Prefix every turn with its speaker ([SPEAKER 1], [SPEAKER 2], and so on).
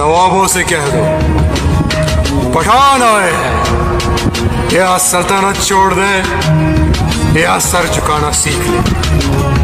[SPEAKER 1] नवाबों से कह दो। पठान आए। हैं या सल्तनत छोड़ दे, या सर झुकाना सीख ले।